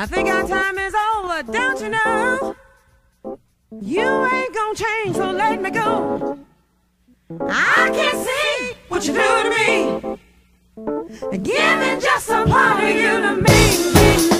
I think our time is over, don't you know? You ain't gonna change, so let me go. I can't see what you do to me. Giving just a part of you to me. me.